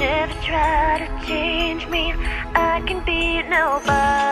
never try to change me. I can be nobody.